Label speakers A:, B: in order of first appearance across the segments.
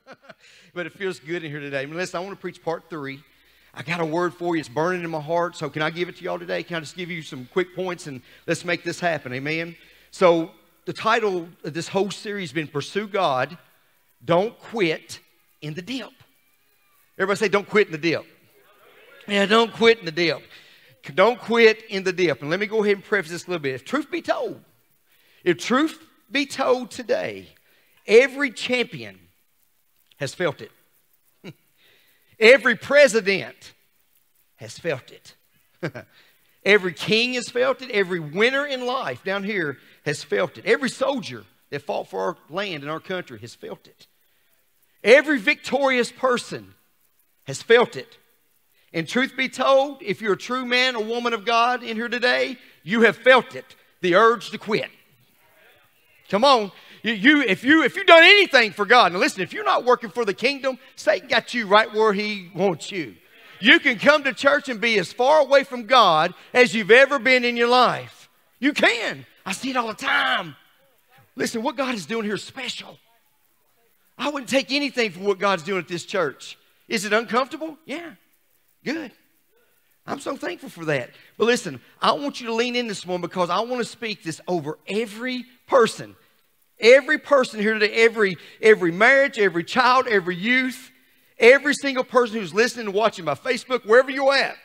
A: but it feels good in here today. I mean, listen, I want to preach part three. I got a word for you. It's burning in my heart. So, can I give it to y'all today? Can I just give you some quick points and let's make this happen? Amen. So, the title of this whole series has been Pursue God, Don't Quit in the Dip. Everybody say, Don't quit in the dip. Yeah, don't quit in the dip. Don't quit in the dip. And let me go ahead and preface this a little bit. If truth be told, if truth be told today, every champion has felt it. every president has felt it. every king has felt it. Every winner in life down here has felt it. Every soldier that fought for our land and our country has felt it. Every victorious person has felt it. And truth be told, if you're a true man or woman of God in here today, you have felt it the urge to quit. Come on. You, if, you, if you've done anything for God, now listen, if you're not working for the kingdom, Satan got you right where he wants you. You can come to church and be as far away from God as you've ever been in your life. You can. I see it all the time. Listen, what God is doing here is special. I wouldn't take anything from what God's doing at this church. Is it uncomfortable? Yeah. Good. I'm so thankful for that. But listen, I want you to lean in this morning because I want to speak this over every person. Every person here today, every, every marriage, every child, every youth, every single person who's listening and watching by Facebook, wherever you're at,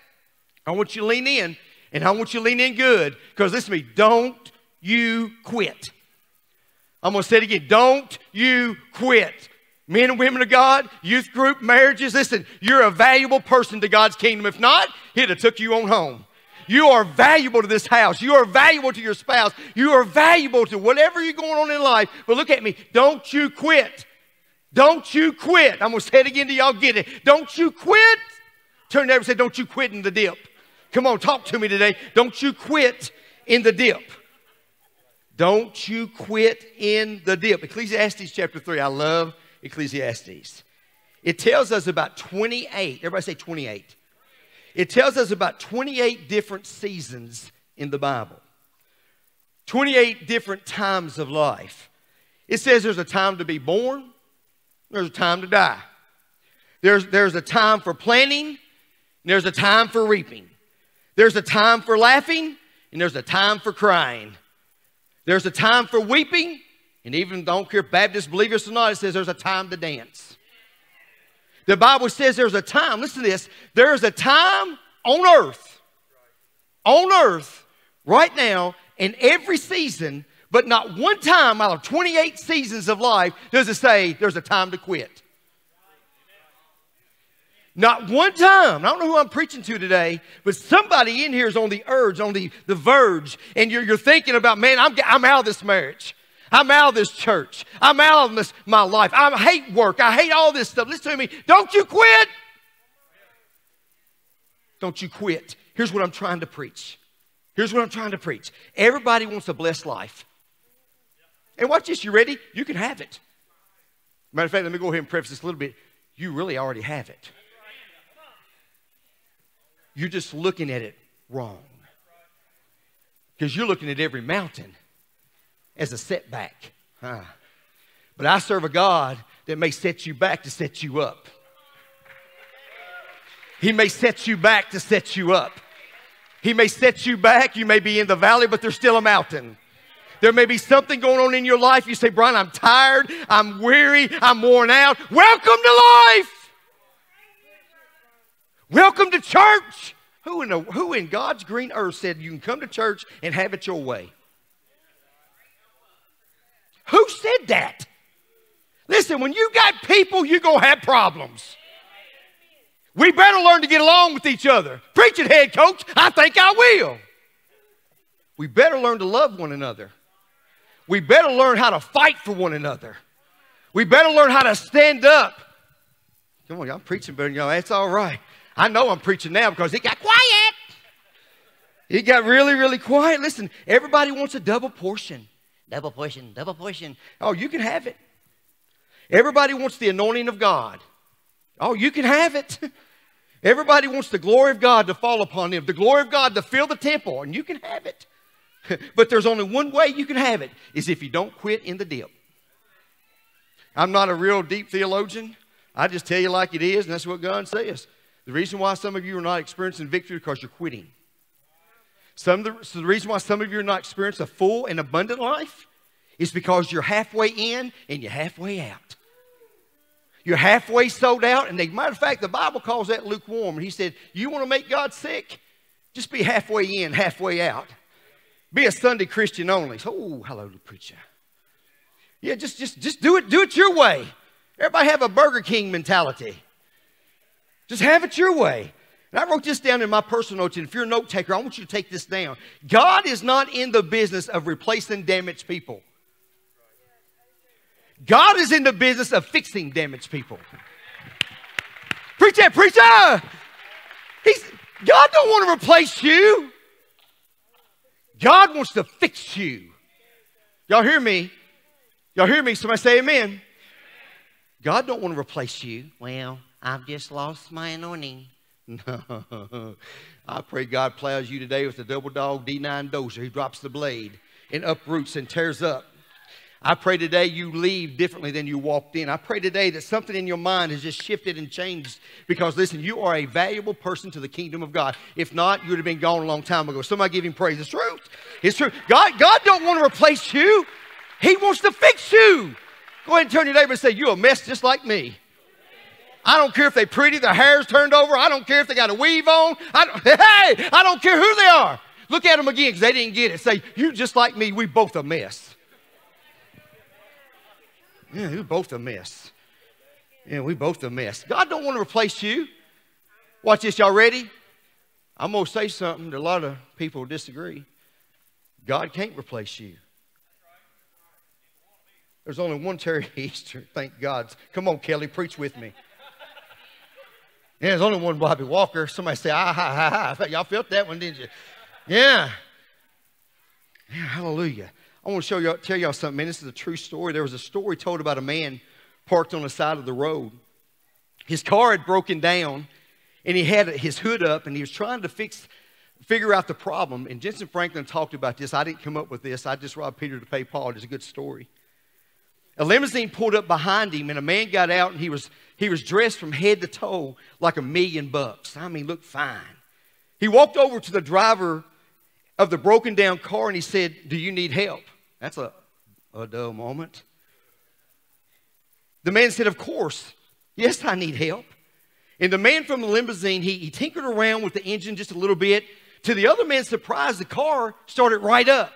A: I want you to lean in and I want you to lean in good because listen to me, don't you quit. I'm going to say it again. Don't you quit men and women of God, youth group, marriages, listen, you're a valuable person to God's kingdom. If not, he'd have took you on home. You are valuable to this house. You are valuable to your spouse. You are valuable to whatever you're going on in life. But look at me. Don't you quit. Don't you quit. I'm going to say it again to y'all get it. Don't you quit. Turn to and say, don't you quit in the dip. Come on, talk to me today. Don't you quit in the dip. Don't you quit in the dip. Ecclesiastes chapter 3. I love Ecclesiastes. It tells us about 28, everybody say 28. It tells us about 28 different seasons in the Bible, 28 different times of life. It says there's a time to be born, there's a time to die. There's, there's a time for planting, there's a time for reaping. There's a time for laughing, and there's a time for crying. There's a time for weeping, and even don't care if Baptists believe this or not, it says there's a time to dance. The Bible says there's a time, listen to this, there's a time on earth, on earth, right now, in every season, but not one time out of 28 seasons of life does it say there's a time to quit. Not one time. I don't know who I'm preaching to today, but somebody in here is on the urge, on the, the verge, and you're, you're thinking about, man, I'm, I'm out of this marriage. I'm out of this church. I'm out of this, my life. I hate work. I hate all this stuff. Listen to me. Don't you quit. Don't you quit. Here's what I'm trying to preach. Here's what I'm trying to preach. Everybody wants a blessed life. And watch this. You ready? You can have it. Matter of fact, let me go ahead and preface this a little bit. You really already have it. You're just looking at it wrong. Because you're looking at every mountain as a setback. Huh. But I serve a God that may set you back to set you up. He may set you back to set you up. He may set you back. You may be in the valley, but there's still a mountain. There may be something going on in your life. You say, Brian, I'm tired. I'm weary. I'm worn out. Welcome to life. Welcome to church. Who in, the, who in God's green earth said you can come to church and have it your way? Who said that? Listen, when you got people, you're going to have problems. We better learn to get along with each other. Preach it, head coach. I think I will. We better learn to love one another. We better learn how to fight for one another. We better learn how to stand up. Come on, y'all preaching better than y'all. That's all right. I know I'm preaching now because it got quiet. It got really, really quiet. Listen, everybody wants a double portion. Double portion, double portion. Oh, you can have it. Everybody wants the anointing of God. Oh, you can have it. Everybody wants the glory of God to fall upon them, the glory of God to fill the temple, and you can have it. but there's only one way you can have it is if you don't quit in the dip. I'm not a real deep theologian. I just tell you like it is, and that's what God says. The reason why some of you are not experiencing victory is because you're quitting. Some the, so the reason why some of you are not experiencing a full and abundant life is because you're halfway in and you're halfway out. You're halfway sold out, and the matter of fact, the Bible calls that lukewarm. He said, You want to make God sick? Just be halfway in, halfway out. Be a Sunday Christian only. Oh, hello, preacher. Yeah, just, just, just do it, do it your way. Everybody have a Burger King mentality. Just have it your way. And I wrote this down in my personal notes, and if you're a note taker, I want you to take this down. God is not in the business of replacing damaged people. God is in the business of fixing damaged people. Preach that, preacher! He's, God don't want to replace you. God wants to fix you. Y'all hear me? Y'all hear me? Somebody say amen. God don't want to replace you.
B: Well, I've just lost my anointing.
A: No. I pray God plows you today with the double dog D9 dozer. He drops the blade and uproots and tears up. I pray today you leave differently than you walked in. I pray today that something in your mind has just shifted and changed because, listen, you are a valuable person to the kingdom of God. If not, you would have been gone a long time ago. Somebody give him praise. It's truth. It's true. God, God don't want to replace you. He wants to fix you. Go ahead and turn your neighbor and say, you're a mess just like me. I don't care if they're pretty, their hair's turned over. I don't care if they got a weave on. I don't, hey, I don't care who they are. Look at them again because they didn't get it. Say, you just like me, we both a mess. Yeah, we both a mess. Yeah, we both a mess. God don't want to replace you. Watch this, y'all ready? I'm going to say something that a lot of people disagree. God can't replace you. There's only one Terry Easter, thank God. Come on, Kelly, preach with me. Yeah, there's only one Bobby Walker. Somebody say, ah, ha, ha, ha. Y'all felt that one, didn't you? Yeah. Yeah, hallelujah. I want to show y'all, tell y'all something, man. This is a true story. There was a story told about a man parked on the side of the road. His car had broken down, and he had his hood up, and he was trying to fix, figure out the problem. And Jentezen Franklin talked about this. I didn't come up with this. I just robbed Peter to pay Paul. It's a good story. A limousine pulled up behind him, and a man got out, and he was, he was dressed from head to toe like a million bucks. I mean, looked fine. He walked over to the driver of the broken down car and he said, Do you need help? That's a, a dull moment. The man said, Of course. Yes, I need help. And the man from the limousine, he, he tinkered around with the engine just a little bit. To the other man's surprise, the car started right up.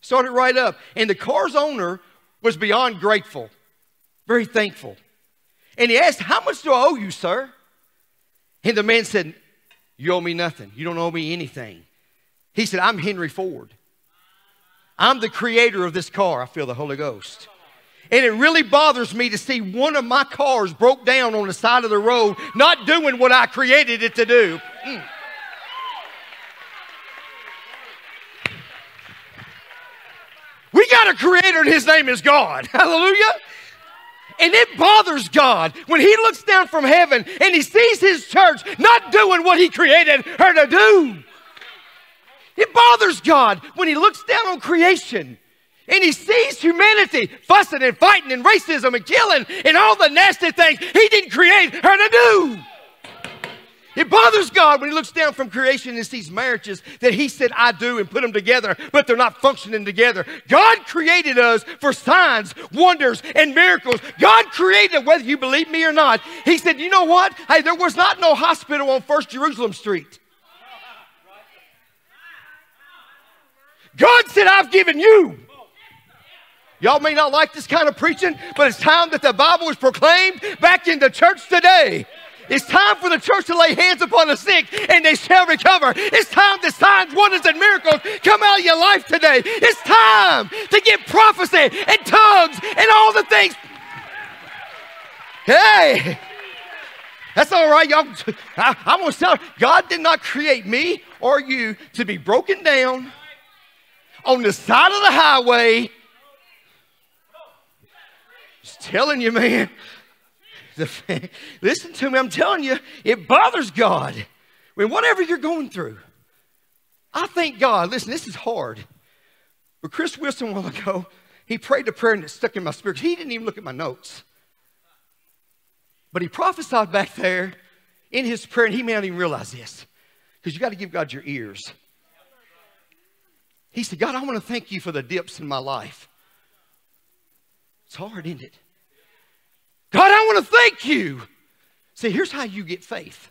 A: Started right up. And the car's owner was beyond grateful, very thankful. And he asked, How much do I owe you, sir? And the man said, You owe me nothing. You don't owe me anything. He said, I'm Henry Ford. I'm the creator of this car. I feel the Holy Ghost. And it really bothers me to see one of my cars broke down on the side of the road, not doing what I created it to do. Mm. We got a creator and his name is God. Hallelujah. And it bothers God when he looks down from heaven and he sees his church not doing what he created her to do. It bothers God when he looks down on creation and he sees humanity fussing and fighting and racism and killing and all the nasty things he didn't create her to do. It bothers God when He looks down from creation and sees marriages that He said, I do, and put them together, but they're not functioning together. God created us for signs, wonders, and miracles. God created, it, whether you believe me or not. He said, You know what? Hey, there was not no hospital on First Jerusalem Street. God said, I've given you. Y'all may not like this kind of preaching, but it's time that the Bible is proclaimed back in the church today. It's time for the church to lay hands upon the sick and they shall recover. It's time that signs, wonders, and miracles come out of your life today. It's time to get prophecy and tongues and all the things. Hey, that's all right, y'all. I, I'm going to tell you, God did not create me or you to be broken down on the side of the highway. Just telling you, man. The, listen to me, I'm telling you, it bothers God. When whatever you're going through, I thank God. Listen, this is hard. But Chris Wilson a while ago, He prayed a prayer and it stuck in my spirit. He didn't even look at my notes. But he prophesied back there in his prayer, and he may not even realize this because you got to give God your ears. He said, God, I want to thank you for the dips in my life. It's hard, isn't it? God, I want to thank you. See, here's how you get faith.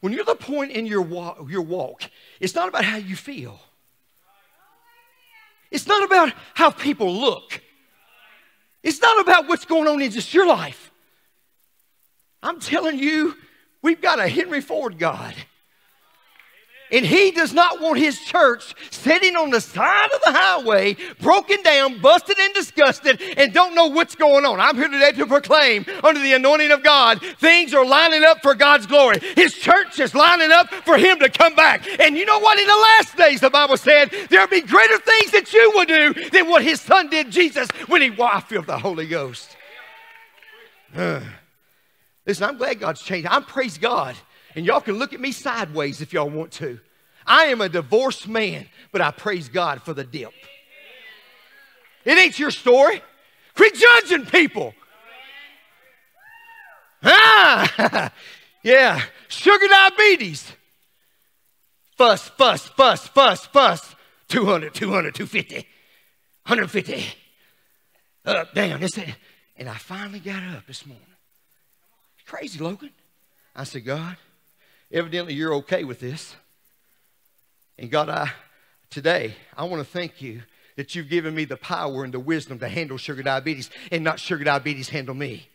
A: When you're the point in your walk, your walk, it's not about how you feel. It's not about how people look. It's not about what's going on in just your life. I'm telling you, we've got a Henry Ford God. And he does not want his church sitting on the side of the highway, broken down, busted, and disgusted, and don't know what's going on. I'm here today to proclaim, under the anointing of God, things are lining up for God's glory. His church is lining up for him to come back. And you know what? In the last days, the Bible said, there'll be greater things that you will do than what his son did, Jesus, when he well, I the Holy Ghost. Uh. Listen, I'm glad God's changed. I'm praise God. And y'all can look at me sideways if y'all want to. I am a divorced man, but I praise God for the dip. It ain't your story. Quit judging people. Ah, yeah, sugar diabetes. Fuss, fuss, fuss, fuss, fuss. 200, 200, 250, 150. Up, down. This, and I finally got up this morning. Crazy, Logan. I said, God, evidently you're okay with this. And God, I today I want to thank you that you've given me the power and the wisdom to handle sugar diabetes and not sugar diabetes handle me.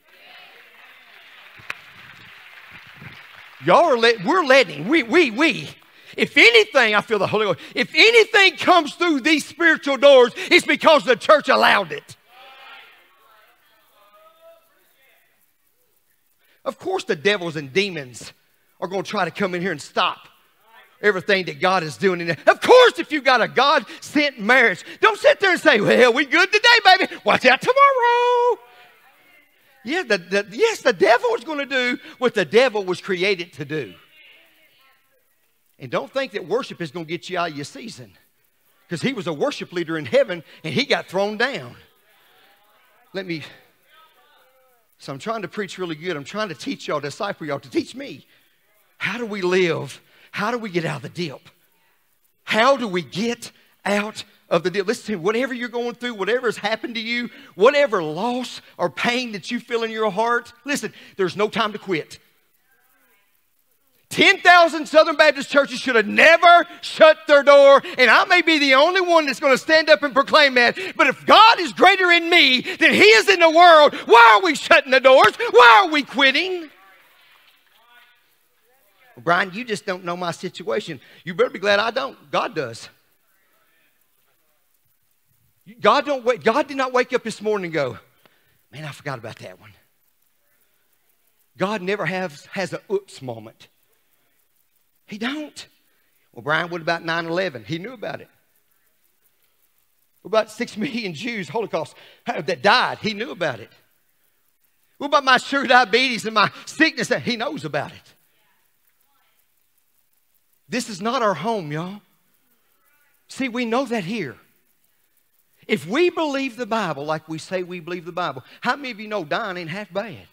A: Y'all are let, we're letting, we, we, we. If anything, I feel the Holy Ghost. If anything comes through these spiritual doors, it's because the church allowed it. Of course, the devils and demons are going to try to come in here and stop everything that God is doing in there. Of course, if you've got a God sent marriage, don't sit there and say, Well, we good today, baby. Watch out tomorrow. Yeah, the, the, yes, the devil is going to do what the devil was created to do. And don't think that worship is going to get you out of your season. Because he was a worship leader in heaven and he got thrown down. Let me so I'm trying to preach really good. I'm trying to teach y'all, disciple y'all, to teach me. How do we live? How do we get out of the dip? How do we get out of the dip? Listen to me, whatever you're going through, whatever has happened to you, whatever loss or pain that you feel in your heart, listen, there's no time to quit. 10,000 Southern Baptist churches should have never shut their door, and I may be the only one that's going to stand up and proclaim that. But if God is greater in me than He is in the world, why are we shutting the doors? Why are we quitting? Brian, you just don't know my situation. You better be glad I don't. God does. God don't wait. God did not wake up this morning and go, man, I forgot about that one. God never has, has an oops moment. He don't. Well, Brian, what about 9-11? He knew about it. What about 6 million Jews, Holocaust, uh, that died? He knew about it. What about my sugar diabetes and my sickness? He knows about it. This is not our home, y'all. See, we know that here. If we believe the Bible like we say we believe the Bible, how many of you know dying ain't half bad?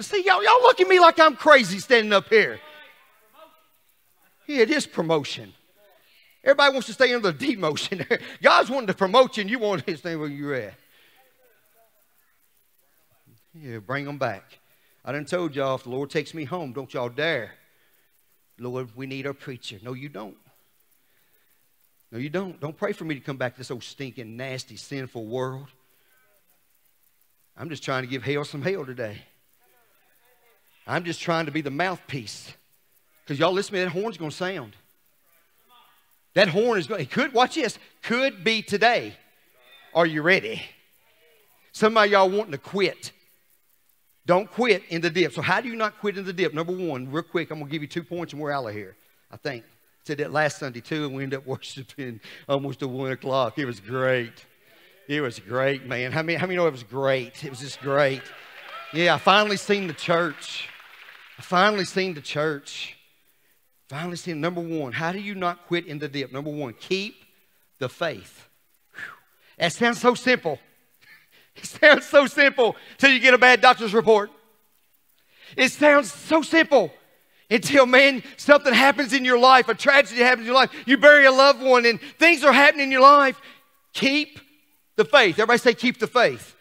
A: See, y'all, y'all look at me like I'm crazy standing up here. Yeah, it is promotion. Everybody wants to stay under the demotion. God's wanting to promote you, and you want to stay where you're at. Yeah, bring them back. I done told y'all if the Lord takes me home, don't y'all dare. Lord, we need our preacher. No, you don't. No, you don't. Don't pray for me to come back to this old stinking, nasty, sinful world. I'm just trying to give hell some hell today. I'm just trying to be the mouthpiece. Because y'all listen to me, that horn's going to sound. That horn is going, it could, watch this, could be today. Are you ready? Some of y'all wanting to quit. Don't quit in the dip. So, how do you not quit in the dip? Number one, real quick, I'm going to give you two points and we're out of here. I think. I said that last Sunday too, and we ended up worshiping almost at one o'clock. It was great. It was great, man. How many, how many know it was great? It was just great. Yeah, I finally seen the church. I finally seen the church. Finally seen number one. How do you not quit in the dip? Number one, keep the faith. That sounds so simple. It sounds so simple till you get a bad doctor's report. It sounds so simple until, man, something happens in your life, a tragedy happens in your life. You bury a loved one and things are happening in your life. Keep the faith. Everybody say, keep the faith.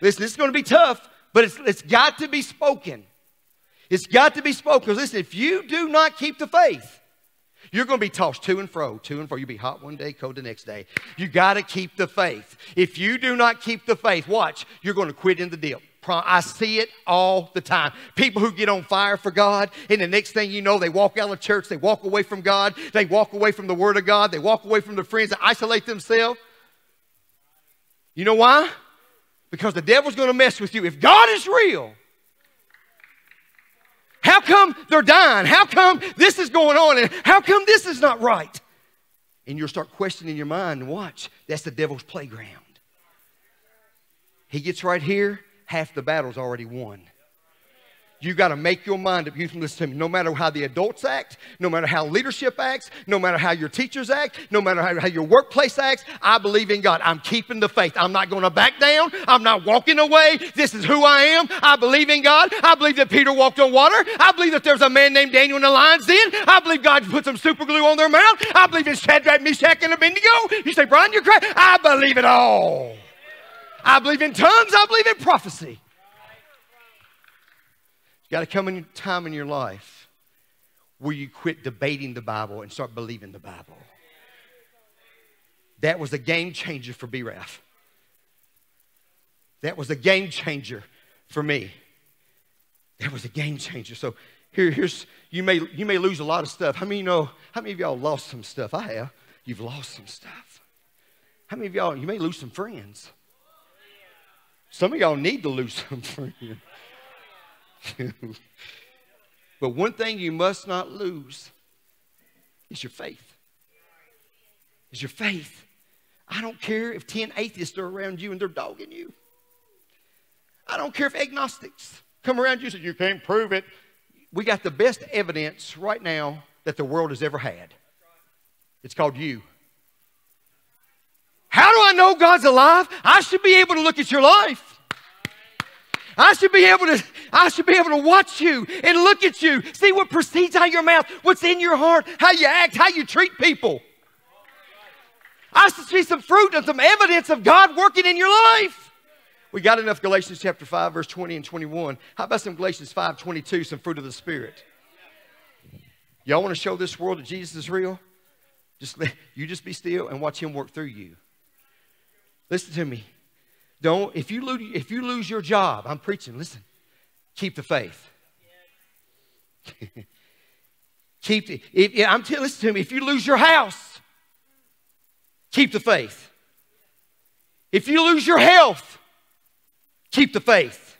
A: Listen, this is going to be tough, but it's, it's got to be spoken. It's got to be spoken. Listen, if you do not keep the faith, you're going to be tossed to and fro, to and fro. You'll be hot one day, cold the next day. You got to keep the faith. If you do not keep the faith, watch, you're going to quit in the dip. I see it all the time. People who get on fire for God, and the next thing you know, they walk out of church, they walk away from God, they walk away from the Word of God, they walk away from their friends, they isolate themselves. You know why? Because the devil's going to mess with you. If God is real, how come they're dying? How come this is going on? And how come this is not right? And you'll start questioning your mind and watch. That's the devil's playground. He gets right here, half the battle's already won. You got to make your mind up. You can listen to me. No matter how the adults act, no matter how leadership acts, no matter how your teachers act, no matter how, how your workplace acts, I believe in God. I'm keeping the faith. I'm not going to back down. I'm not walking away. This is who I am. I believe in God. I believe that Peter walked on water. I believe that there's a man named Daniel in the lion's den. I believe God put some super glue on their mouth. I believe in Shadrach, Meshach, and Abednego. You say, Brian, you're crazy. I believe it all. I believe in tongues. I believe in prophecy. Got to come in time in your life where you quit debating the Bible and start believing the Bible. That was a game changer for BRAF. That was a game changer for me. That was a game changer. So here, here's you may you may lose a lot of stuff. How many you know? How many of y'all lost some stuff? I have. You've lost some stuff. How many of y'all you may lose some friends? Some of y'all need to lose some friends. but one thing you must not lose is your faith. Is your faith. I don't care if 10 atheists are around you and they're dogging you. I don't care if agnostics come around you and say, You can't prove it. We got the best evidence right now that the world has ever had. It's called you. How do I know God's alive? I should be able to look at your life. I should be able to, I should be able to watch you and look at you, see what proceeds out of your mouth, what's in your heart, how you act, how you treat people. I should see some fruit and some evidence of God working in your life. We got enough Galatians chapter 5, verse 20 and 21. How about some Galatians 5, 22, some fruit of the Spirit? Y'all want to show this world that Jesus is real? Just you just be still and watch him work through you. Listen to me. Don't, if you lose, if you lose your job, I'm preaching, listen, keep the faith. keep the, if, I'm telling, listen to me, if you lose your house, keep the faith. If you lose your health, keep the faith.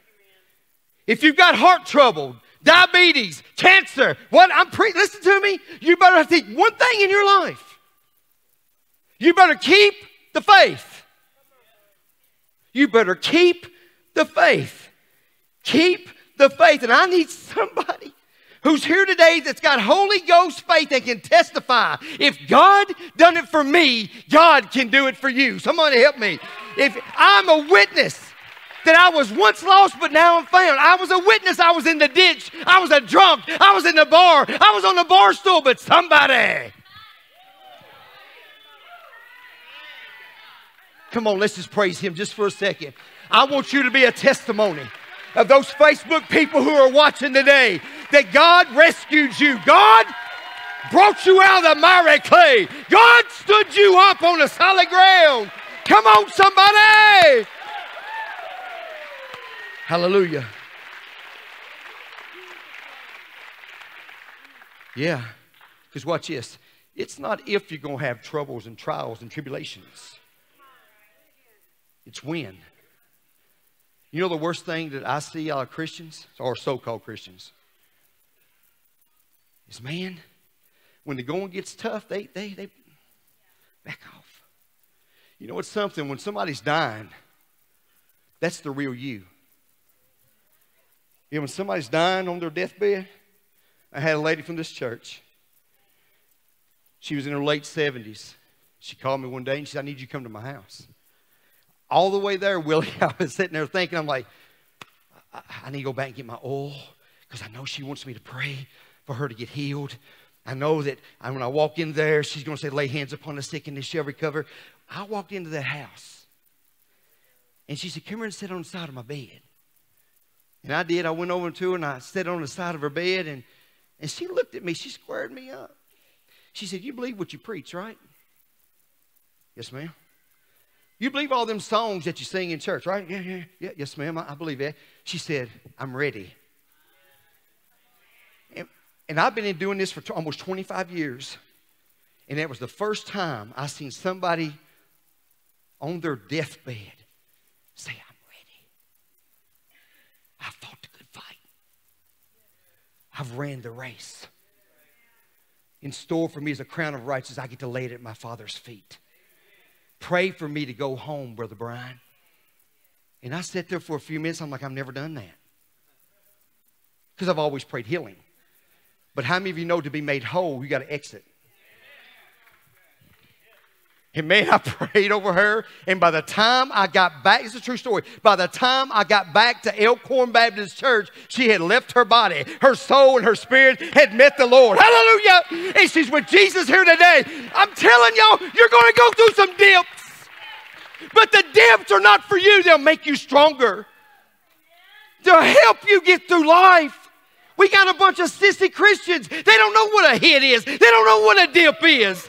A: If you've got heart trouble, diabetes, cancer, what I'm pre listen to me, you better think one thing in your life. You better keep the faith. You better keep the faith. Keep the faith. And I need somebody who's here today that's got Holy Ghost faith that can testify. If God done it for me, God can do it for you. Somebody help me. If I'm a witness that I was once lost, but now I'm found. I was a witness. I was in the ditch. I was a drunk. I was in the bar. I was on the bar stool, but somebody Come on, let's just praise Him just for a second. I want you to be a testimony of those Facebook people who are watching today that God rescued you. God brought you out of the miry clay. God stood you up on a solid ground. Come on, somebody. Hallelujah. Yeah, because watch this. It's not if you're going to have troubles and trials and tribulations. It's when. You know the worst thing that I see out of Christians, or so called Christians, is man, when the going gets tough, they, they, they back off. You know, it's something when somebody's dying, that's the real you. You know, when somebody's dying on their deathbed, I had a lady from this church. She was in her late 70s. She called me one day and she said, I need you to come to my house. All the way there, Willie, I was sitting there thinking, I'm like, I, I need to go back and get my oil because I know she wants me to pray for her to get healed. I know that when I walk in there, she's going to say, lay hands upon the sick and they shall recover. I walked into that house and she said, come here and sit on the side of my bed. And I did. I went over to her and I sat on the side of her bed and, and she looked at me. She squared me up. She said, You believe what you preach, right? Yes, ma'am. You believe all them songs that you sing in church, right? Yeah, yeah, yeah. Yes, ma'am. I, I believe that. She said, I'm ready. And, and I've been doing this for t- almost 25 years. And that was the first time I seen somebody on their deathbed say, I'm ready. I fought the good fight. I've ran the race. In store for me is a crown of righteousness. I get to lay it at my Father's feet. Pray for me to go home, Brother Brian. And I sat there for a few minutes. I'm like, I've never done that. Because I've always prayed healing. But how many of you know to be made whole, you got to exit? And man, I prayed over her. And by the time I got back, it's a true story. By the time I got back to Elkhorn Baptist Church, she had left her body. Her soul and her spirit had met the Lord. Hallelujah. And she's with Jesus here today. I'm telling y'all, you're going to go through some dips. But the dips are not for you, they'll make you stronger. They'll help you get through life. We got a bunch of sissy Christians. They don't know what a hit is, they don't know what a dip is.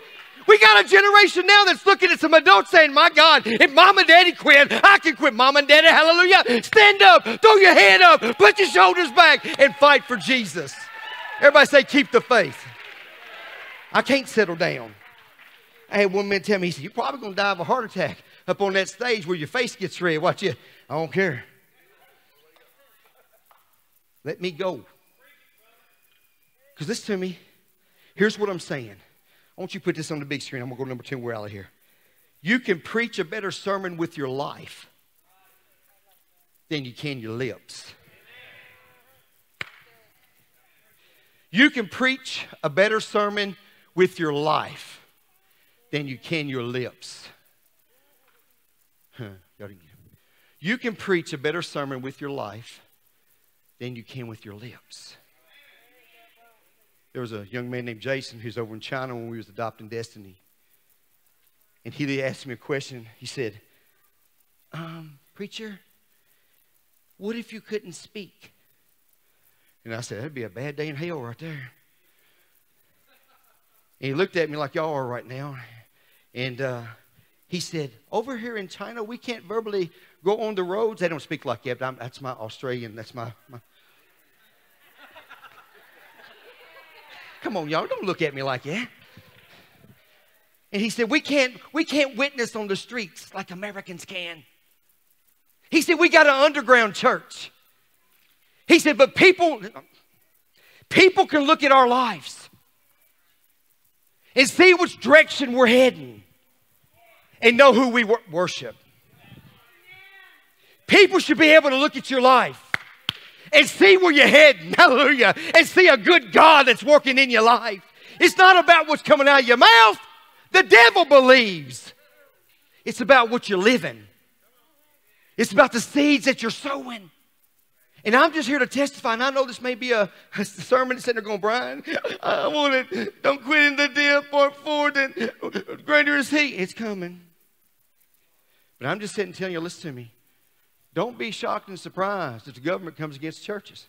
A: We got a generation now that's looking at some adults saying, My God, if mom and daddy quit, I can quit. Mom and daddy, hallelujah. Stand up, throw your head up, put your shoulders back, and fight for Jesus. Everybody say, Keep the faith. I can't settle down. I had one man tell me, he said, You're probably going to die of a heart attack up on that stage where your face gets red. Watch it. I don't care. Let me go. Because listen to me. Here's what I'm saying. I want you to put this on the big screen. I'm going to go to number two. We're out of here. You can preach a better sermon with your life than you can your lips. You can preach a better sermon with your life than you can your lips. You can preach a better sermon with your life than you can with your lips. There was a young man named Jason who's over in China when we was adopting Destiny. And he asked me a question. He said, um, preacher, what if you couldn't speak? And I said, that'd be a bad day in hell right there. And he looked at me like y'all are right now. And uh, he said, over here in China, we can't verbally go on the roads. They don't speak like that. that's my Australian. That's my, my Come on, y'all, don't look at me like that. And he said, we can't, we can't witness on the streets like Americans can. He said, we got an underground church. He said, but people, people can look at our lives and see which direction we're heading and know who we worship. People should be able to look at your life and see where you're heading. Hallelujah. And see a good God that's working in your life. It's not about what's coming out of your mouth. The devil believes. It's about what you're living. It's about the seeds that you're sowing. And I'm just here to testify. And I know this may be a, a sermon sitting there going, Brian, I want it. Don't quit in the dip, part four, then greater is he. It's coming. But I'm just sitting telling you, listen to me. Don't be shocked and surprised if the government comes against churches.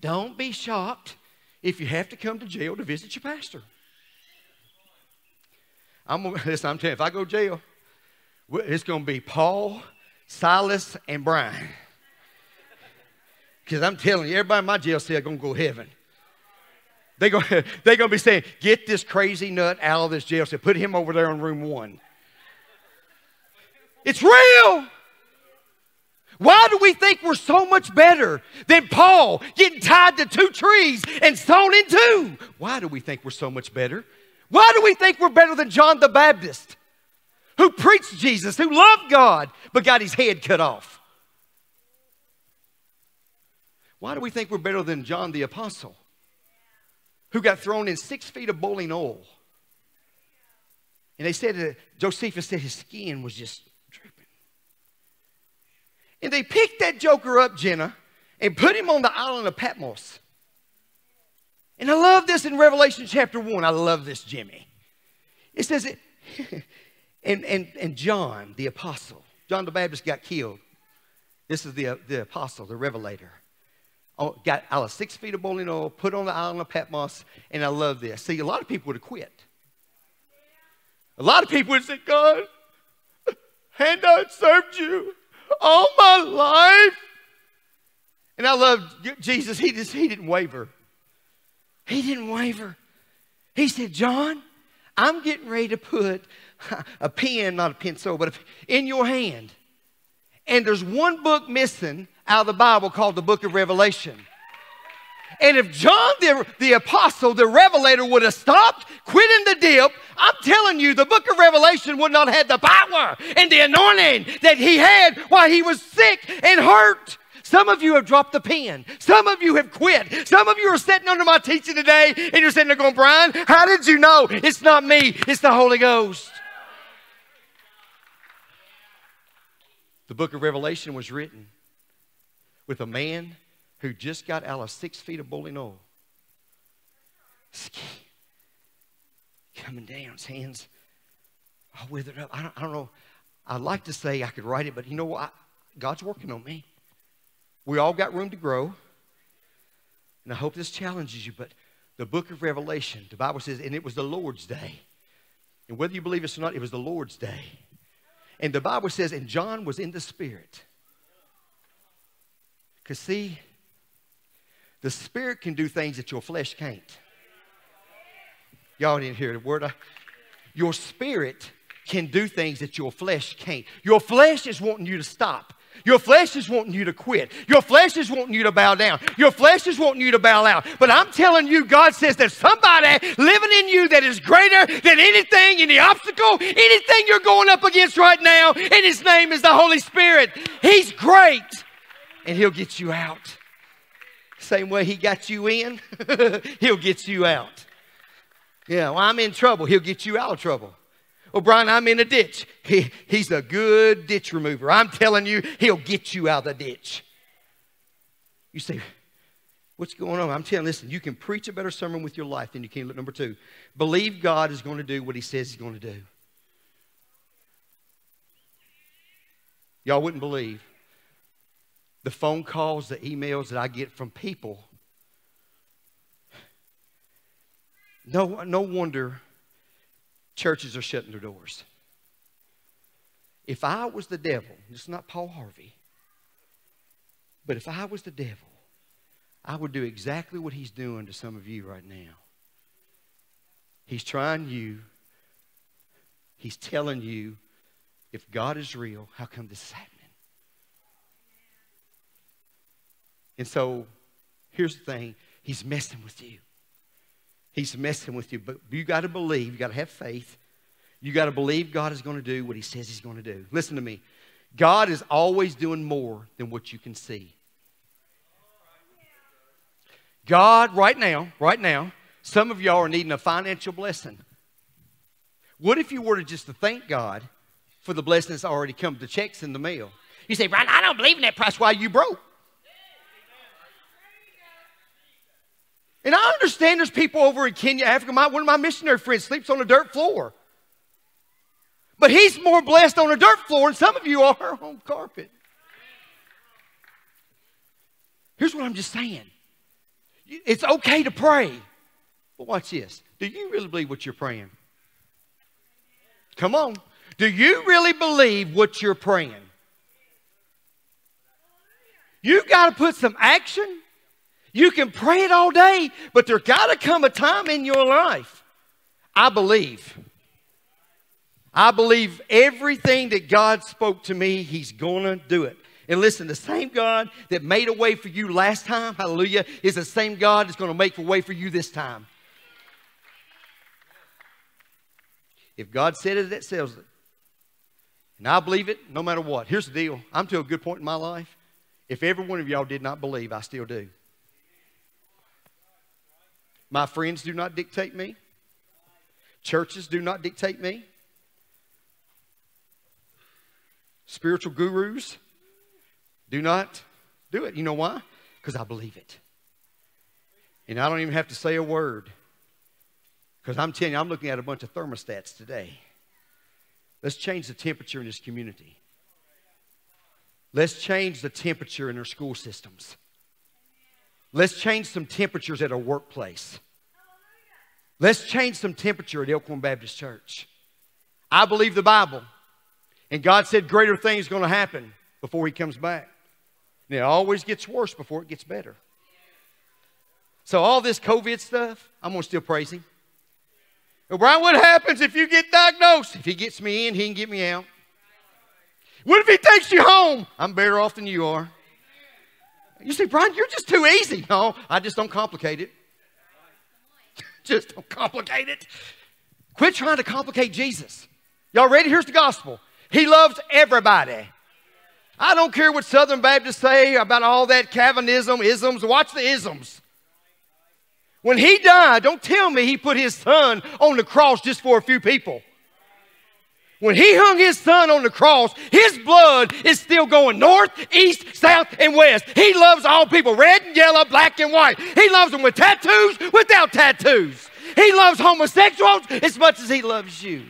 A: Don't be shocked if you have to come to jail to visit your pastor. I'm listen, I'm telling you, if I go to jail, it's going to be Paul, Silas, and Brian. Because I'm telling you, everybody in my jail cell going to go to heaven. They're to be saying, get this crazy nut out of this jail cell. Put him over there in room one. It's real. Why do we think we're so much better than Paul getting tied to two trees and sawn in two? Why do we think we're so much better? Why do we think we're better than John the Baptist, who preached Jesus, who loved God, but got his head cut off? Why do we think we're better than John the Apostle, who got thrown in six feet of boiling oil And they said that Josephus said his skin was just. And they picked that joker up, Jenna, and put him on the island of Patmos. And I love this in Revelation chapter 1. I love this, Jimmy. It says, it, and, and, and John, the apostle, John the Baptist got killed. This is the, the apostle, the revelator. Oh, got out of six feet of boiling oil, put on the island of Patmos, and I love this. See, a lot of people would have quit. A lot of people would say, God, and I served you all my life. And I love Jesus. He just he didn't waver. He didn't waver. He said, John, I'm getting ready to put a pen, not a pencil, but in your hand. And there's one book missing out of the Bible called the book of Revelation. And if John the, the apostle, the revelator, would have stopped, quit in the dip, I'm telling you, the book of Revelation would not have had the power and the anointing that he had while he was sick and hurt. Some of you have dropped the pen. Some of you have quit. Some of you are sitting under my teaching today and you're sitting there going, Brian, how did you know? It's not me, it's the Holy Ghost. The book of Revelation was written with a man who just got out of six feet of boiling oil. Ski. Coming down, his hands all withered up. I don't, I don't know. I'd like to say I could write it, but you know what? God's working on me. We all got room to grow. And I hope this challenges you, but the book of Revelation, the Bible says, and it was the Lord's day. And whether you believe this or not, it was the Lord's day. And the Bible says, and John was in the Spirit. Because, see, the Spirit can do things that your flesh can't. Y'all didn't hear the word. Your spirit can do things that your flesh can't. Your flesh is wanting you to stop. Your flesh is wanting you to quit. Your flesh is wanting you to bow down. Your flesh is wanting you to bow out. But I'm telling you, God says there's somebody living in you that is greater than anything, any obstacle, anything you're going up against right now. And His name is the Holy Spirit. He's great, and He'll get you out. Same way He got you in, He'll get you out. Yeah, well, I'm in trouble. He'll get you out of trouble. Well, Brian, I'm in a ditch. He, he's a good ditch remover. I'm telling you, he'll get you out of the ditch. You say, What's going on? I'm telling you, listen, you can preach a better sermon with your life than you can. Look, number two, believe God is going to do what he says he's going to do. Y'all wouldn't believe the phone calls, the emails that I get from people. No, no wonder churches are shutting their doors. If I was the devil, it's not Paul Harvey, but if I was the devil, I would do exactly what he's doing to some of you right now. He's trying you, he's telling you, if God is real, how come this is happening? And so, here's the thing He's messing with you. He's messing with you. But you got to believe, you got to have faith. You got to believe God is going to do what He says He's going to do. Listen to me. God is always doing more than what you can see. God, right now, right now, some of y'all are needing a financial blessing. What if you were to just to thank God for the blessing that's already come, the checks in the mail? You say, Brian, I don't believe in that price. Why you broke? And I understand there's people over in Kenya, Africa. My, one of my missionary friends sleeps on a dirt floor. But he's more blessed on a dirt floor than some of you are on carpet. Here's what I'm just saying it's okay to pray. But watch this. Do you really believe what you're praying? Come on. Do you really believe what you're praying? You've got to put some action you can pray it all day, but there got to come a time in your life. I believe. I believe everything that God spoke to me, He's going to do it. And listen, the same God that made a way for you last time, hallelujah, is the same God that's going to make a way for you this time. If God said it, that sells it. And I believe it no matter what. Here's the deal I'm to a good point in my life. If every one of y'all did not believe, I still do. My friends do not dictate me. Churches do not dictate me. Spiritual gurus do not do it. You know why? Because I believe it. And I don't even have to say a word. Because I'm telling you, I'm looking at a bunch of thermostats today. Let's change the temperature in this community. Let's change the temperature in our school systems. Let's change some temperatures at our workplace. Let's change some temperature at Elkhorn Baptist Church. I believe the Bible. And God said greater things going to happen before He comes back. And it always gets worse before it gets better. So, all this COVID stuff, I'm going to still praise Him. Well, Brian, what happens if you get diagnosed? If He gets me in, He can get me out. What if He takes you home? I'm better off than you are. You say, Brian, you're just too easy. No, I just don't complicate it. just don't complicate it. Quit trying to complicate Jesus. Y'all ready? Here's the gospel. He loves everybody. I don't care what Southern Baptists say about all that Calvinism, isms. Watch the isms. When he died, don't tell me he put his son on the cross just for a few people. When he hung his son on the cross, his blood is still going north, east, south, and west. He loves all people red and yellow, black and white. He loves them with tattoos, without tattoos. He loves homosexuals as much as he loves you.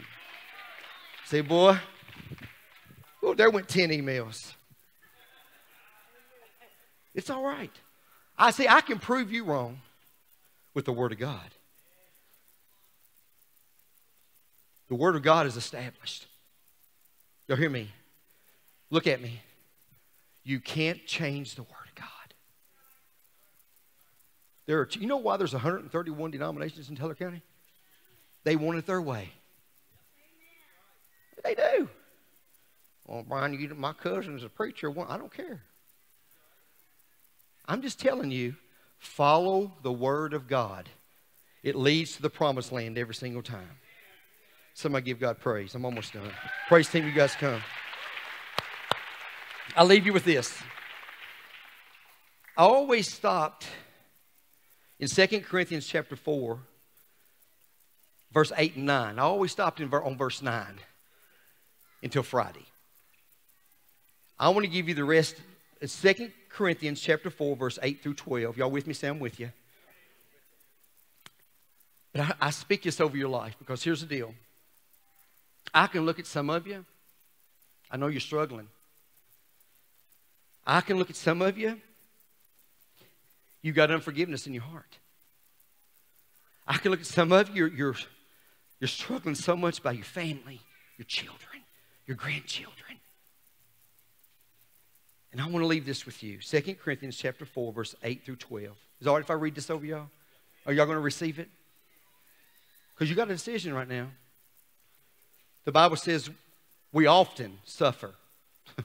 A: Say, boy, oh, there went 10 emails. It's all right. I say, I can prove you wrong with the Word of God. The Word of God is established. Y'all hear me? Look at me. You can't change the Word of God. There are, you know why there's 131 denominations in Taylor County? They want it their way. They do. Well, Brian, you, my cousin is a preacher. I don't care. I'm just telling you, follow the Word of God. It leads to the promised land every single time. Somebody give God praise. I'm almost done. Praise team, you guys come. I'll leave you with this. I always stopped in 2 Corinthians chapter 4, verse 8 and 9. I always stopped in, on verse 9 until Friday. I want to give you the rest. It's 2 Corinthians chapter 4, verse 8 through 12. Y'all with me? Say I'm with you. But I, I speak this over your life because here's the deal. I can look at some of you. I know you're struggling. I can look at some of you. You've got unforgiveness in your heart. I can look at some of you. You're, you're, you're struggling so much by your family, your children your grandchildren. And I want to leave this with you. 2 Corinthians chapter 4, verse 8 through 12. Is it all right if I read this over y'all? Are y'all going to receive it? Because you got a decision right now. The Bible says we often suffer.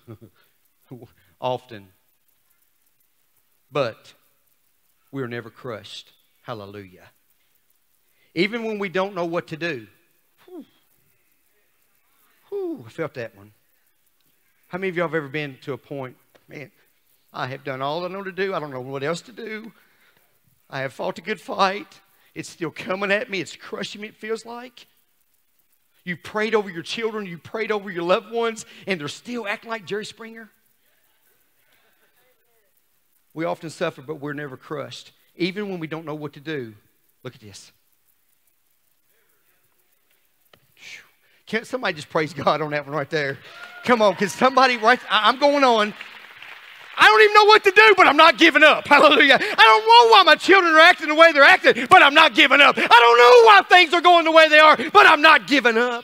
A: often. But we are never crushed. Hallelujah. Even when we don't know what to do, Whew, I felt that one. How many of y'all have ever been to a point, man, I have done all I know to do. I don't know what else to do. I have fought a good fight. It's still coming at me. It's crushing me, it feels like. You prayed over your children, you prayed over your loved ones, and they're still acting like Jerry Springer. We often suffer, but we're never crushed. Even when we don't know what to do. Look at this. Can't somebody just praise God on that one right there? Come on, can somebody right? I'm going on. I don't even know what to do, but I'm not giving up. Hallelujah. I don't know why my children are acting the way they're acting, but I'm not giving up. I don't know why things are going the way they are, but I'm not giving up.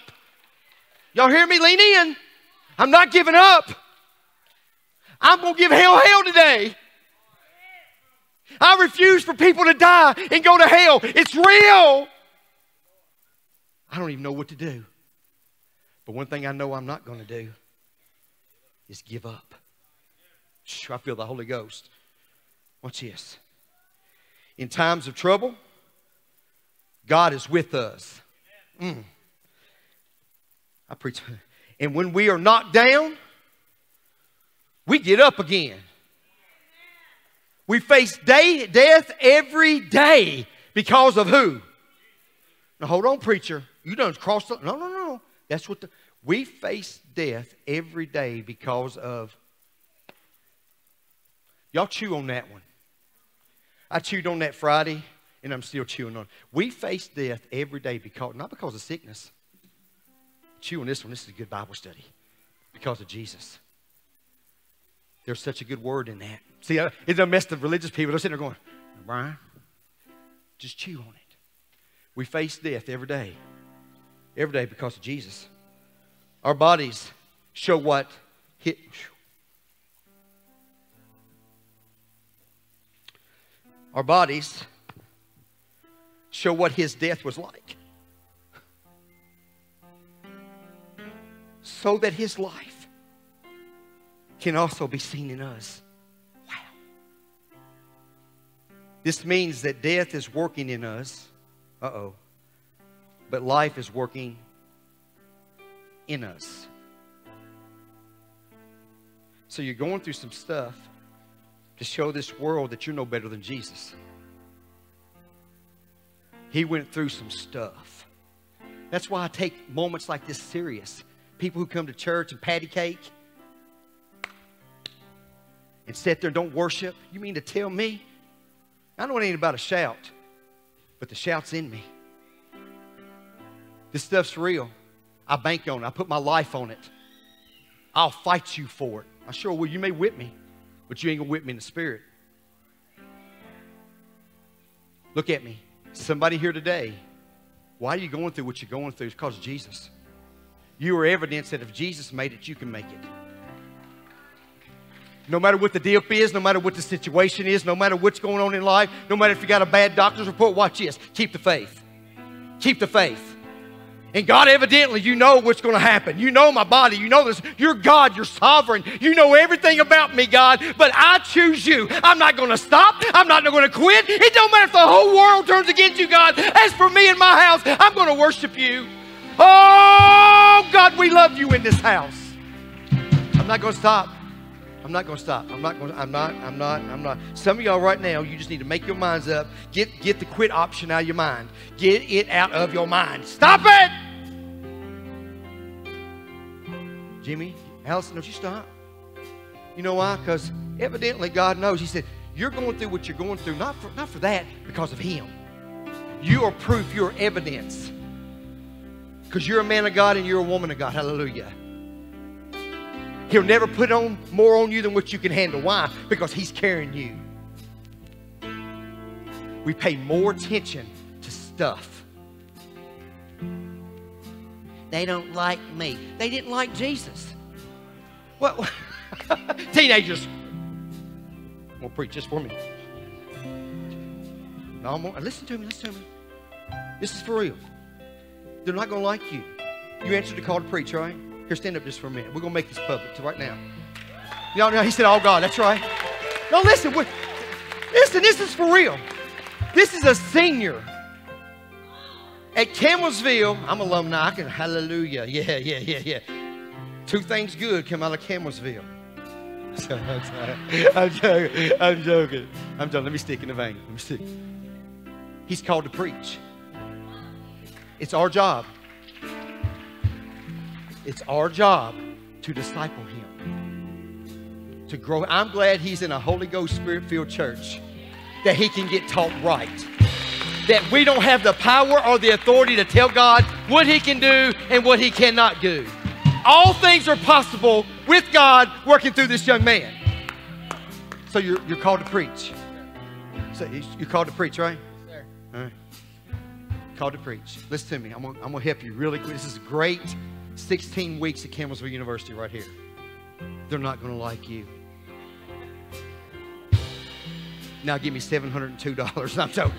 A: Y'all hear me? Lean in. I'm not giving up. I'm going to give hell hell today. I refuse for people to die and go to hell. It's real. I don't even know what to do. But one thing I know I'm not going to do is give up. I feel the Holy Ghost. Watch this. In times of trouble, God is with us. Mm. I preach. And when we are knocked down, we get up again. We face day, death every day because of who? Now hold on, preacher. You don't cross the. No, no, no. That's what the, We face death every day because of. Y'all chew on that one. I chewed on that Friday, and I'm still chewing on. We face death every day because not because of sickness. Chew on this one. This is a good Bible study. Because of Jesus. There's such a good word in that. See, it's a mess of religious people. They're sitting there going, Brian, just chew on it. We face death every day. Every day because of Jesus. Our bodies show what hit. Our bodies show what his death was like. So that his life can also be seen in us. Wow. This means that death is working in us. Uh oh. But life is working in us. So you're going through some stuff to show this world that you're no better than Jesus. He went through some stuff. That's why I take moments like this serious. People who come to church and patty cake and sit there and don't worship. You mean to tell me? I it ain't about a shout, but the shout's in me. This stuff's real. I bank on it. I put my life on it. I'll fight you for it. I sure will. You may whip me, but you ain't gonna whip me in the spirit. Look at me. Somebody here today, why are you going through what you're going through? It's because of Jesus. You are evidence that if Jesus made it, you can make it. No matter what the deal is, no matter what the situation is, no matter what's going on in life, no matter if you got a bad doctor's report, watch this. Keep the faith. Keep the faith. And God, evidently, you know what's going to happen. You know my body. You know this. You're God. You're sovereign. You know everything about me, God. But I choose you. I'm not going to stop. I'm not going to quit. It don't matter if the whole world turns against you, God. As for me and my house, I'm going to worship you. Oh, God, we love you in this house. I'm not going to stop. I'm not going to stop. I'm not going I'm not, I'm not, I'm not. Some of y'all right now, you just need to make your minds up. Get, get the quit option out of your mind. Get it out of your mind. Stop it! Jimmy, Allison, don't you stop. You know why? Because evidently God knows. He said, You're going through what you're going through, not for, not for that, because of Him. You are proof, you're evidence. Because you're a man of God and you're a woman of God. Hallelujah. He'll never put on more on you than what you can handle. Why? Because He's carrying you. We pay more attention to stuff.
B: They don't like me.
A: They didn't like Jesus. What? teenagers. I'm preach this for me. No, I'm listen to me. Listen to me. This is for real. They're not gonna like you. You answered the call to preach, right? Here, stand up just for a minute. We're going to make this public right now. Y'all know, he said, oh, God, that's right. No, listen. Listen, this is for real. This is a senior at Campbellsville. I'm alumni. I can, hallelujah. Yeah, yeah, yeah, yeah. Two things good come out of Campbellsville. I'm joking. I'm joking. I'm joking. Let me stick in the vein. Let me stick. He's called to preach. It's our job it's our job to disciple him, to grow. I'm glad he's in a Holy Ghost Spirit filled church that he can get taught right. That we don't have the power or the authority to tell God what he can do and what he cannot do. All things are possible with God working through this young man. So you're, you're called to preach. So you're called to preach, right? All right. Called to preach. Listen to me. I'm going to help you really quick. This is great 16 weeks at Campbellsville University right here. They're not going to like you. Now give me $702. I'm joking.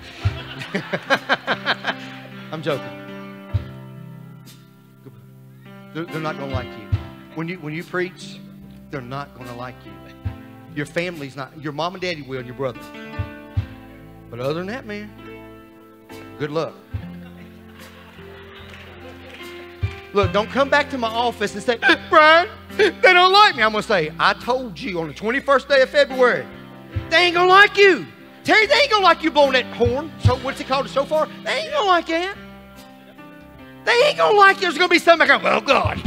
A: I'm joking. They're, not going to like you. When you when you preach, they're not going to like you. Your family's not. Your mom and daddy will, your brother. But other than that, man, good luck. Look, don't come back to my office and say, Brian, they don't like me. I'm going to say, I told you on the 21st day of February, they ain't going to like you. Terry, they ain't to like you blowing that horn. So, what's it called? So far, They ain't to like that. They ain't to like you. There's to be something like, well, God.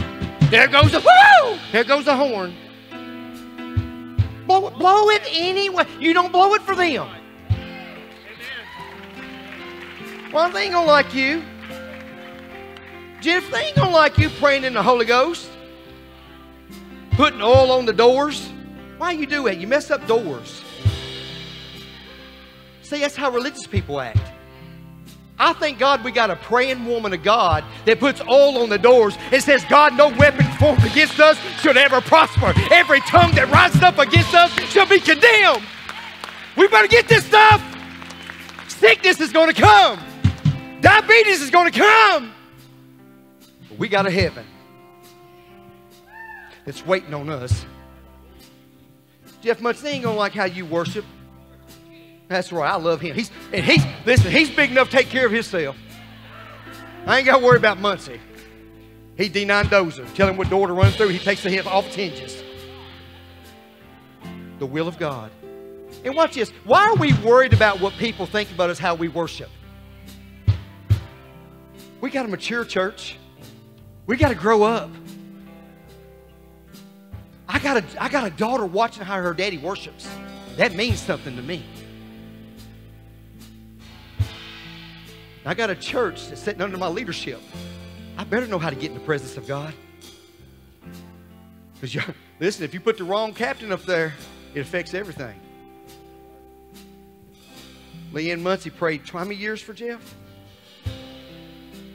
A: There goes the woo! There goes the horn. Blow it, blow it anyway. You don't blow it for them. Well, they ain't gonna like you. Jeff, they ain't gonna like you praying in the Holy Ghost. Putting oil on the doors. Why you do that? You mess up doors. See, that's how religious people act. I thank God we got a praying woman of God that puts oil on the doors and says, God, no weapon formed against us should ever prosper. Every tongue that rises up against us shall be condemned. We better get this stuff. Sickness is going to come. Diabetes is going to come. But we got a heaven that's waiting on us. Jeff Much, they ain't going to like how you worship. That's right. I love him. He's and he's listen. He's big enough to take care of himself. I ain't got to worry about Muncie. He D9 dozer. Tell him what door to run through. He takes the hip off its hinges. The will of God. And watch this. Why are we worried about what people think about us, how we worship? We got a mature church. We got to grow up. I got a, I got a daughter watching how her daddy worships. That means something to me. I got a church that's sitting under my leadership. I better know how to get in the presence of God. Because you listen, if you put the wrong captain up there, it affects everything. Leanne Muncie prayed how many years for Jeff?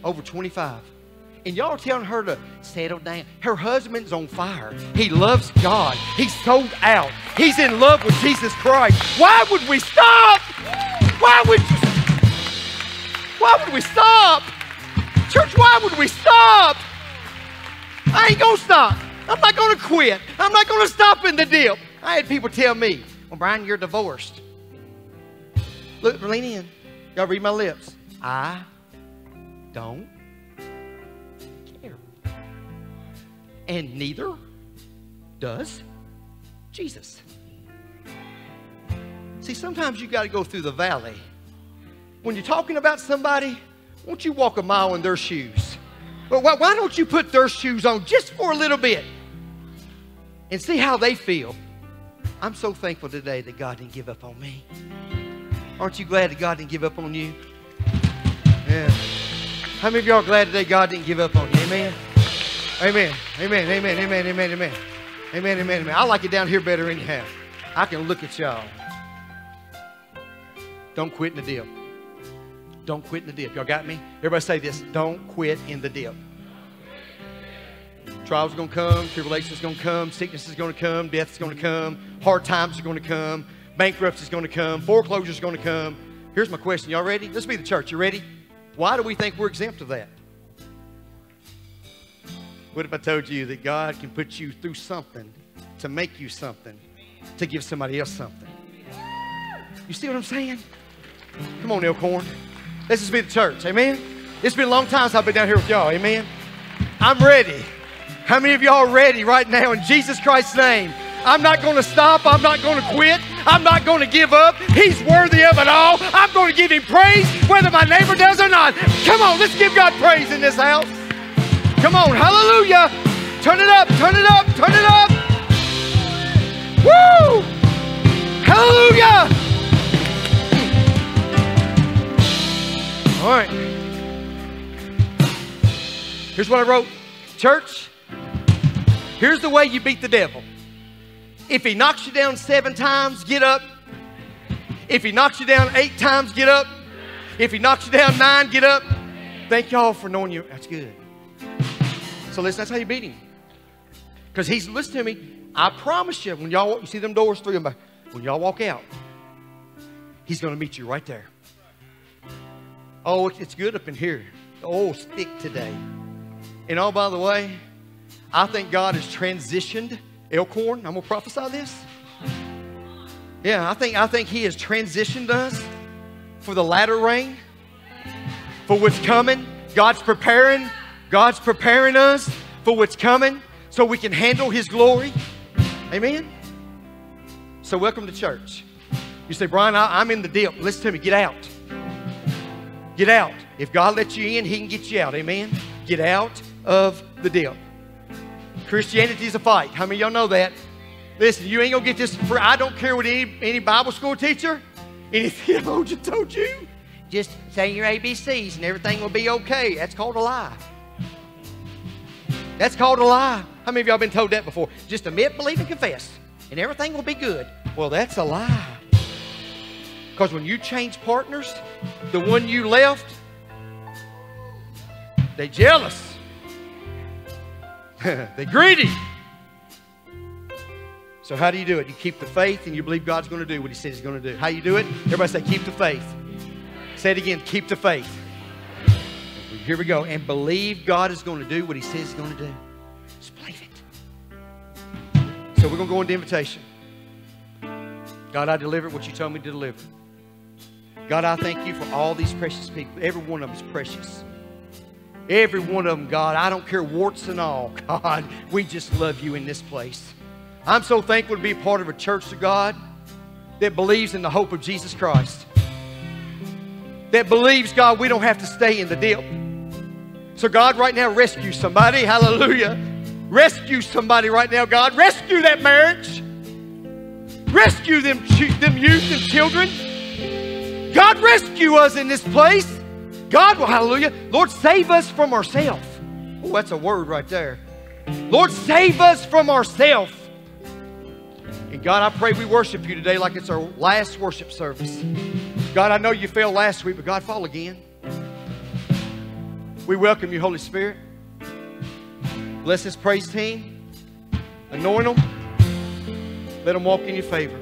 A: Over 25. And y'all telling her to settle down. Her husband's on fire. He loves God. He's sold out. He's in love with Jesus Christ. Why would we stop? Why would why would we stop? Church, why would we stop? I ain't gonna stop. I'm not gonna quit. I'm not gonna stop in the dip. I had people tell me, well, Brian, you're divorced. Look, lean in. Y'all read my lips. I don't care. And neither does Jesus. See, sometimes you got to go through the valley. When you're talking about somebody, won't you walk a mile in their shoes? But why, why don't you put their shoes on just for a little bit and see how they feel? I'm so thankful today that God didn't give up on me. Aren't you glad that God didn't give up on you? Yeah. How many of y'all glad today God didn't give up on you? Amen. Amen. Amen. Amen. Amen. Amen. Amen. Amen. Amen. Amen. I like it down here better anyhow. I can look at y'all. Don't quit in the dip. Don't quit in the dip. Y'all got me? Everybody say this. Don't quit in the dip. Trials are going to come. Tribulations are going to come. Sickness is going to come. Death is going to come. Hard times are going to come. Bankruptcy is going to come. Foreclosure is going to come. Here's my question. Y'all ready? Let's be the church. You ready? Why do we think we're exempt of that? What if I told you that God can put you through something to make you something, to give somebody else something? You see what I'm saying? Come on, Elkhorn. Let's just be the church. Amen? It's been a long time since I've been down here with y'all. Amen? I'm ready. How many of y'all are ready right now in Jesus Christ's name? I'm not going to stop. I'm not going to quit. I'm not going to give up. He's worthy of it all. I'm going to give him praise whether my neighbor does or not. Come on, let's give God praise in this house. Come on, hallelujah. Turn it up, turn it up, turn it up. Woo! Hallelujah. All right. Here's what I wrote. Church, here's the way you beat the devil. If he knocks you down seven times, get up. If he knocks you down eight times, get up. If he knocks you down nine, get up. Thank y'all for knowing you. That's good. So listen, that's how you beat him. Because he's, listen to me, I promise you, when y'all, you see them doors through them, when y'all walk out, he's going to meet you right there. Oh, it's good up in here. Oh, stick today. And oh, by the way, I think God has transitioned Elkhorn. I'm gonna prophesy this. Yeah, I think I think He has transitioned us for the latter rain, for what's coming. God's preparing. God's preparing us for what's coming, so we can handle His glory. Amen. So welcome to church. You say, Brian, I, I'm in the dip. Listen to me. Get out. Get out. If God lets you in, He can get you out. Amen. Get out of the dip. Christianity is a fight. How many of y'all know that? Listen, you ain't gonna get this for I don't care what any, any Bible school teacher, any theologian told you.
B: Just say your ABCs and everything will be okay. That's called a lie.
A: That's called a lie. How many of y'all been told that before?
B: Just admit, believe, and confess, and everything will be good.
A: Well, that's a lie. Because when you change partners, the one you left, they jealous. they greedy. So how do you do it? You keep the faith and you believe God's going to do what he says he's going to do. How you do it? Everybody say keep the faith. Say it again, keep the faith. Here we go. And believe God is going to do what he says he's going to do. Just believe it. So we're going to go into invitation. God, I delivered what you told me to deliver. God, I thank you for all these precious people. Every one of them is precious. Every one of them, God, I don't care warts and all. God, we just love you in this place. I'm so thankful to be a part of a church to God that believes in the hope of Jesus Christ. That believes, God, we don't have to stay in the dip. So, God, right now, rescue somebody. Hallelujah. Rescue somebody right now, God. Rescue that marriage. Rescue them, them youth and children. God, rescue us in this place. God, well, hallelujah. Lord, save us from ourselves. Oh, that's a word right there. Lord, save us from ourselves. And God, I pray we worship you today like it's our last worship service. God, I know you failed last week, but God, fall again. We welcome you, Holy Spirit. Bless this praise team. Anoint them. Let them walk in your favor.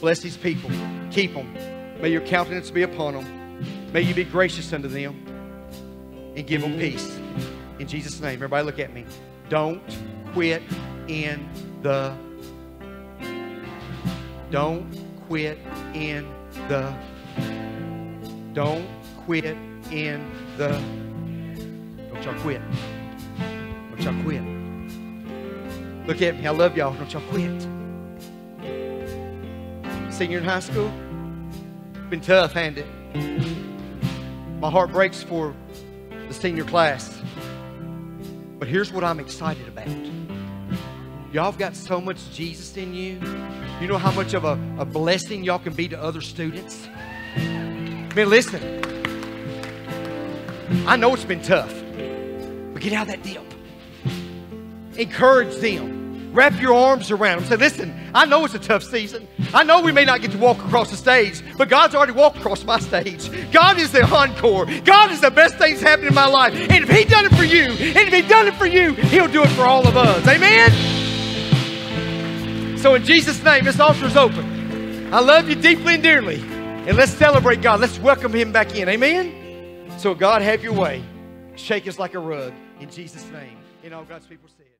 A: Bless these people. Keep them. May your countenance be upon them. May you be gracious unto them and give them peace. In Jesus' name. Everybody look at me. Don't quit in the don't quit in the don't quit in the don't y'all quit. Don't y'all quit. Look at me. I love y'all. Don't y'all quit. Senior in high school, been tough, hasn't it? My heart breaks for the senior class. But here's what I'm excited about. Y'all have got so much Jesus in you. You know how much of a, a blessing y'all can be to other students? Man, listen. I know it's been tough, but get out of that dip. Encourage them. Wrap your arms around them. Say, listen, I know it's a tough season. I know we may not get to walk across the stage, but God's already walked across my stage. God is the encore. God is the best thing that's happened in my life. And if He done it for you, and if He done it for you, He'll do it for all of us. Amen? So in Jesus' name, this altar is open. I love you deeply and dearly. And let's celebrate God. Let's welcome Him back in. Amen? So God, have your way. Shake us like a rug. In Jesus' name. In all God's people say.